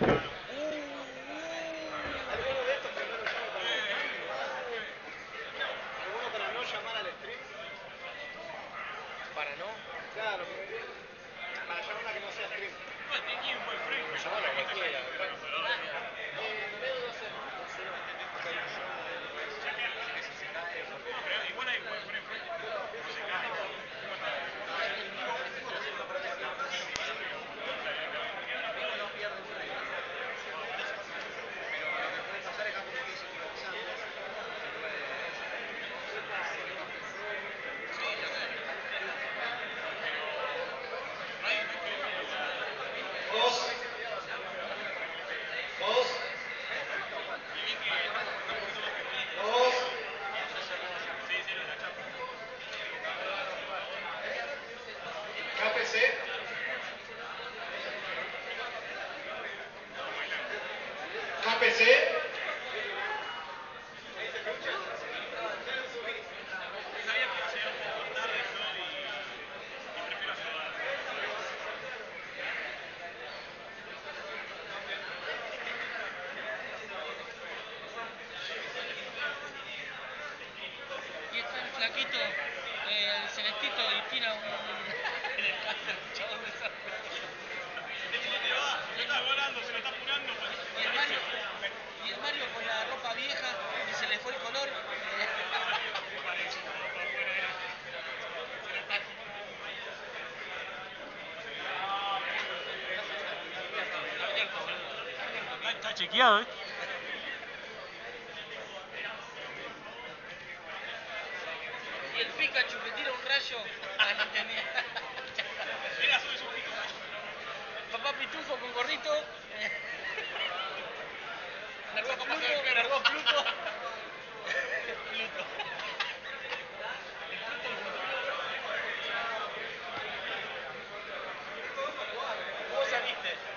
Gracias. Chequeado, ¿eh? Y el Pikachu que tira un rayo. No tenía. Papá Pitufo con gorrito. Largó a Pluto, largó a Pluto. Pluto. ¿Cómo saliste?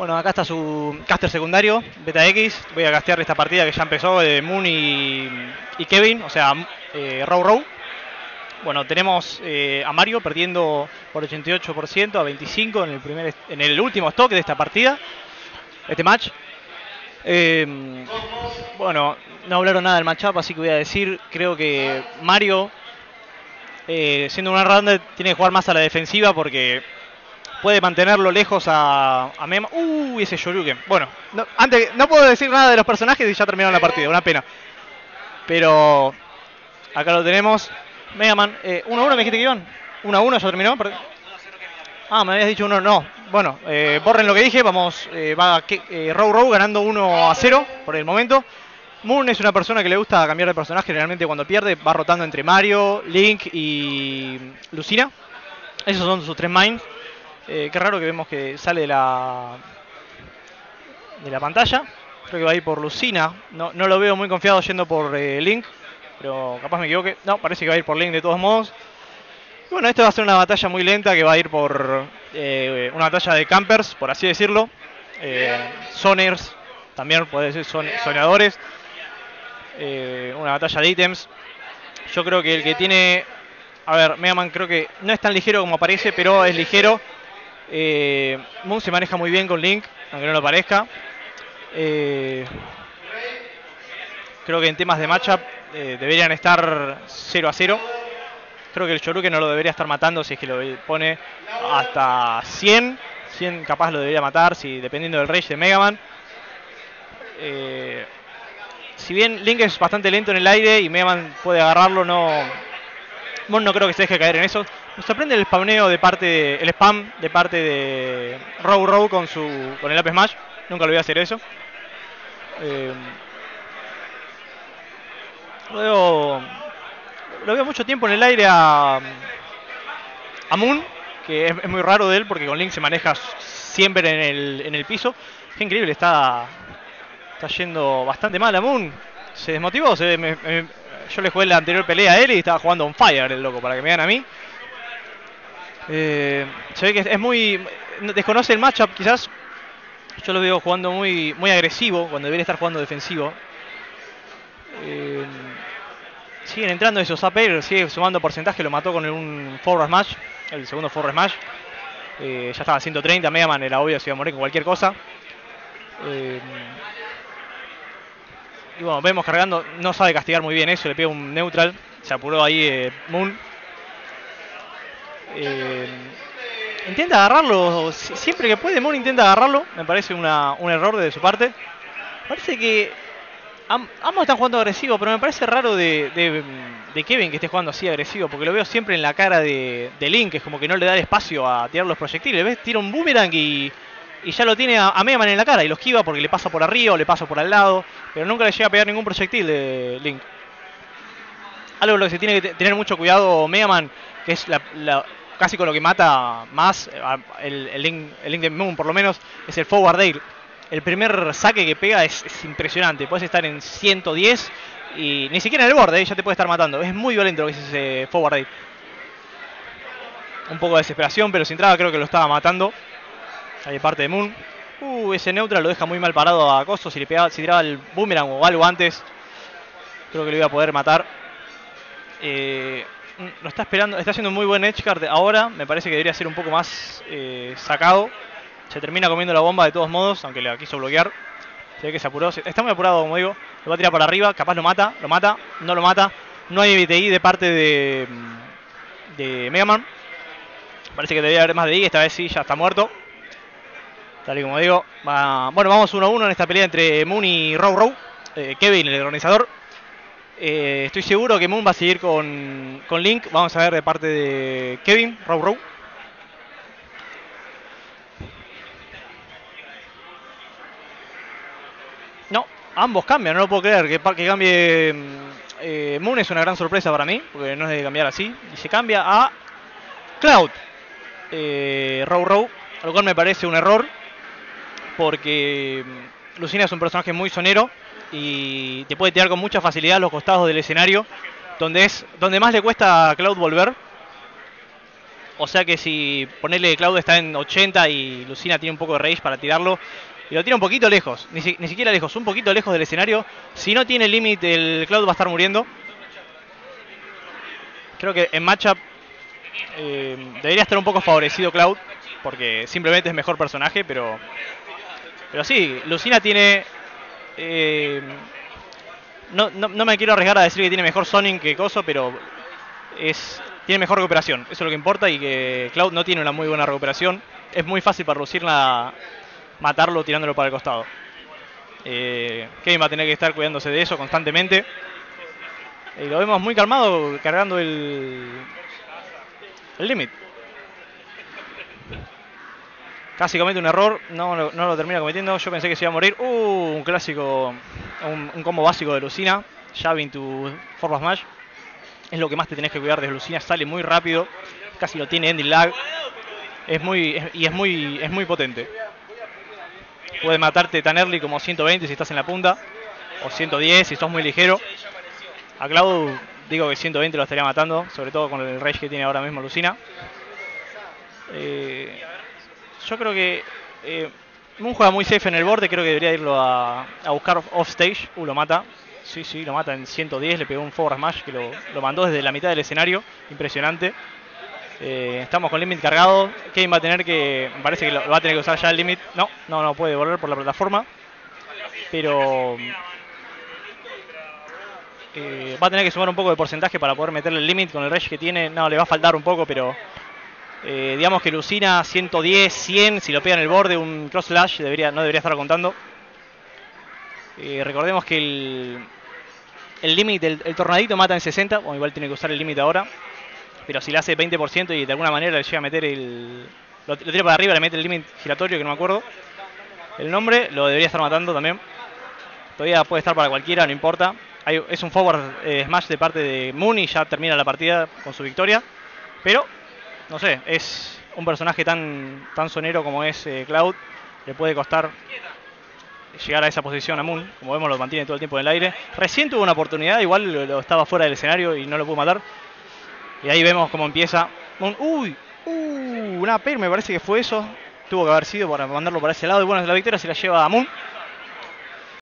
Bueno, acá está su caster secundario, Beta X. Voy a castear esta partida que ya empezó de Moon y, Kevin, o sea, eh, Row Row. Bueno, tenemos eh, a Mario perdiendo por 88% a 25 en el primer en el último stock de esta partida, este match. Eh, bueno, no hablaron nada del matchup, así que voy a decir, creo que Mario, eh, siendo una ronda, tiene que jugar más a la defensiva porque puede mantenerlo lejos a, a Mema. Uy, ese Shoryuken. Bueno, no, antes no puedo decir nada de los personajes y ya terminaron la partida, una pena. Pero acá lo tenemos. Mega Man, eh, 1-1 me dijiste que iban. 1-1 ya terminó. Ah, me habías dicho 1 no. Bueno, eh, borren lo que dije. Vamos, eh, va eh, Row Row ganando 1 a 0 por el momento. Moon es una persona que le gusta cambiar de personaje. Generalmente cuando pierde va rotando entre Mario, Link y Lucina. Esos son sus tres mains. Eh, qué raro que vemos que sale de la, de la pantalla. Creo que va a ir por Lucina. No, no lo veo muy confiado yendo por eh, Link. Pero capaz me equivoque. No, parece que va a ir por Link de todos modos. Bueno, esto va a ser una batalla muy lenta que va a ir por eh, una batalla de campers, por así decirlo. Eh, soners, también puede ser son- soñadores. Eh, una batalla de ítems. Yo creo que el que tiene... A ver, Mega Man creo que no es tan ligero como parece, pero es ligero. Eh, Moon se maneja muy bien con Link, aunque no lo parezca. Eh, creo que en temas de matchup eh, deberían estar 0 a 0. Creo que el Choruque no lo debería estar matando si es que lo pone hasta 100. 100 capaz lo debería matar, si dependiendo del rage de Mega Man. Si bien Link es bastante lento en el aire y Mega Man puede agarrarlo, no, Mon no creo que se deje caer en eso. Nos sorprende el spamneo de parte de, el spam de parte de Row Row con su con el Up Smash. Nunca lo voy a hacer eso. Eh, luego lo veo mucho tiempo en el aire a, a Moon, que es, muy raro de él porque con Link se maneja siempre en el, en el piso. Qué increíble, está, está yendo bastante mal a Moon. Se desmotivó, se, me- me- yo le jugué la anterior pelea a él y estaba jugando on fire el loco, para que me vean a mí. Eh, se ve que es muy... no- desconoce el matchup, quizás. Yo lo veo jugando muy, muy agresivo cuando debería estar jugando defensivo. Eh, siguen entrando esos AP, sigue sumando porcentaje, lo mató con un forward smash, el segundo forward smash. Eh, ya estaba a 130, Mega Man era obvio se iba a morir con cualquier cosa. Y bueno, vemos cargando, no sabe castigar muy bien eso, le pega un neutral, se apuró ahí eh, Moon. Eh, intenta agarrarlo, si- siempre que puede Moon intenta agarrarlo, me parece una- un error de su parte. Parece que am- ambos están jugando agresivo, pero me parece raro de, de- Kevin que esté jugando así agresivo, porque lo veo siempre en la cara de, Link, es como que no le da espacio a tirar los proyectiles. ¿Ves? Tira un boomerang y, y ya lo tiene a, a en la cara y lo esquiva porque le pasa por arriba o le pasa por al lado, pero nunca le llega a pegar ningún proyectil de Link. Algo en lo que se tiene que te- tener mucho cuidado Mega Man, que es la- casi con lo que mata más el, el Link, el Link de Moon por lo menos, es el forward air. El primer saque que pega es, es impresionante, puedes estar en 110 y ni siquiera en el borde, eh, ya te puede estar matando. Es muy violento lo que es ese forward air. Un poco de desesperación, pero sin traba creo que lo estaba matando. Ahí parte de Moon. Uh, ese neutral lo deja muy mal parado a Coso. Si le pegaba, si tiraba el boomerang o algo antes, creo que lo iba a poder matar. Eh, lo está esperando, está haciendo un muy buen edge ahora. Me parece que debería ser un poco más eh, sacado. Se termina comiendo la bomba de todos modos, aunque la quiso bloquear. Se ve que se apuró. Está muy apurado, como digo. Lo va a tirar para arriba. Capaz lo mata. Lo mata. No lo mata. No hay BTI de parte de, mm, de Mega Man. Parece que debería haber más de I. Esta vez sí, ya está muerto. Tal y como digo. Bueno, vamos 1 a 1 en esta pelea entre Moon y Row Row. Eh, Kevin, el organizador. Eh, estoy seguro que Moon va a seguir con, con Link. Vamos a ver de parte de Kevin, Row Row. No, ambos cambian, no lo puedo creer. Que, que cambie mm, eh, Moon es una gran sorpresa para mí, porque no es de cambiar así. Y se cambia a Cloud. Eh, Row Row, lo cual me parece un error, porque mm, Lucina es un personaje muy sonero y te puede tirar con mucha facilidad a los costados del escenario, donde es donde más le cuesta a Cloud volver. O sea que si ponerle Cloud está en 80 y Lucina tiene un poco de rage para tirarlo, y lo tira un poquito lejos, ni, ni siquiera lejos, un poquito lejos del escenario, si no tiene límite el Cloud va a estar muriendo. Creo que en matchup eh, debería estar un poco favorecido Cloud, porque simplemente es mejor personaje, pero pero sí, Lucina tiene. Eh, no, me quiero arriesgar a decir que tiene mejor Sonic que Coso, pero es tiene mejor recuperación. Eso es lo que importa y que Cloud no tiene una muy buena recuperación. Es muy fácil para Lucina matarlo tirándolo para el costado. Eh, Kevin va a tener que estar cuidándose de eso constantemente. Y lo vemos muy calmado cargando el, el. Casi comete un error, no, lo- termina cometiendo. Yo pensé que se iba a morir. Uh, un clásico, un, combo básico de Lucina. Jab into forward smash. Es lo que más te tenés que cuidar de Lucina. Sale muy rápido, casi lo tiene ending lag. Es muy, y es muy, es muy potente. Puede matarte tan early como 120 si estás en la punta, o 110 si sos muy ligero. A Cloud digo que 120 lo estaría matando, sobre todo con el rage que tiene ahora mismo Lucina. Eh, yo creo que eh, Moon juega muy safe en el borde, creo que debería irlo a, a buscar off stage. Uh, lo mata. Sí, sí, lo mata en 110, le pegó un forward smash que lo, mandó desde la mitad del escenario. Impresionante. Eh, estamos con limit cargado. Kevin va a tener que. Me parece que lo, va a tener que usar ya el limit. No, no, no puede volver por la plataforma. Pero. eh, va a tener que sumar un poco de porcentaje para poder meterle el limit con el rage que tiene. No, le va a faltar un poco, pero. Eh, digamos que Lucina 110, 100, si lo pega en el borde, un cross slash debería, no debería estar contando. Eh, recordemos que el, el límite, el, el tornadito mata en 60, o igual tiene que usar el límite ahora. Pero si le hace 20% y de alguna manera le llega a meter el. Lo, tira para arriba, le mete el límite giratorio, que no me acuerdo. El nombre lo debería estar matando también. Todavía puede estar para cualquiera, no importa. Es un forward eh, smash de parte de Moon y ya termina la partida con su victoria. Pero, no sé, es un personaje tan, tan sonero como es eh, Cloud. Le puede costar llegar a esa posición a Moon. Como vemos, lo mantiene todo el tiempo en el aire. Recién tuvo una oportunidad, igual lo, estaba fuera del escenario y no lo pudo matar. Y ahí vemos cómo empieza. Moon. Uy, uh, una per, me parece que fue eso. tuvo que haber sido para mandarlo para ese lado. Y bueno, la victoria se la lleva a Moon.